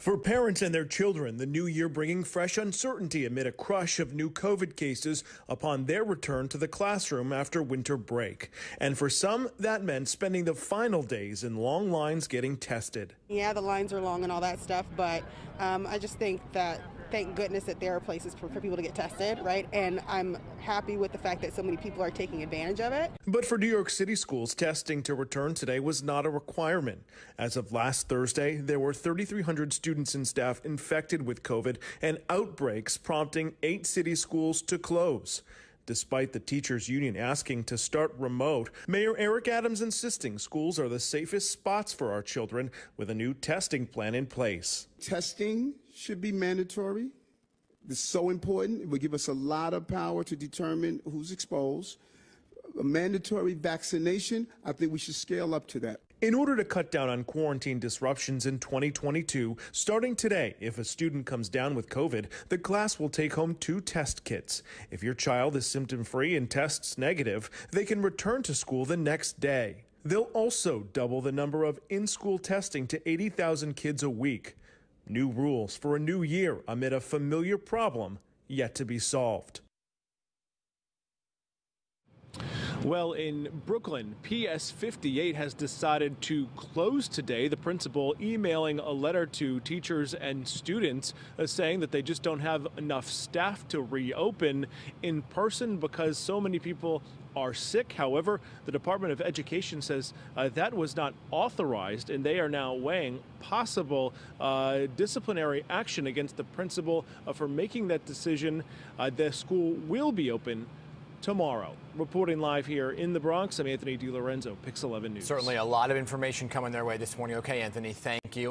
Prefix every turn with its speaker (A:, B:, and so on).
A: For parents and their children, the new year bringing fresh uncertainty amid a crush of new COVID cases upon their return to the classroom after winter break. And for some, that meant spending the final days in long lines getting tested.
B: Yeah, the lines are long and all that stuff, but um, I just think that thank goodness that there are places for, for people to get tested, right? And I'm happy with the fact that so many people are taking advantage of it.
A: But for New York City schools, testing to return today was not a requirement. As of last Thursday, there were 3,300 students and staff infected with COVID and outbreaks prompting eight city schools to close. Despite the teachers union asking to start remote, Mayor Eric Adams insisting schools are the safest spots for our children with a new testing plan in place.
C: Testing should be mandatory. It's so important. It will give us a lot of power to determine who's exposed. A mandatory vaccination, I think we should scale up to that.
A: In order to cut down on quarantine disruptions in 2022, starting today, if a student comes down with COVID, the class will take home two test kits. If your child is symptom free and tests negative, they can return to school the next day. They'll also double the number of in school testing to 80,000 kids a week. New rules for a new year amid a familiar problem yet to be solved. Well, in Brooklyn, PS 58 has decided to close today. The principal emailing a letter to teachers and students uh, saying that they just don't have enough staff to reopen in person because so many people are sick. However, the Department of Education says uh, that was not authorized, and they are now weighing possible uh, disciplinary action against the principal uh, for making that decision. Uh, the school will be open tomorrow. Reporting live here in the Bronx, I'm Anthony DiLorenzo, Pix 11 News.
D: Certainly a lot of information coming their way this morning. Okay, Anthony, thank you.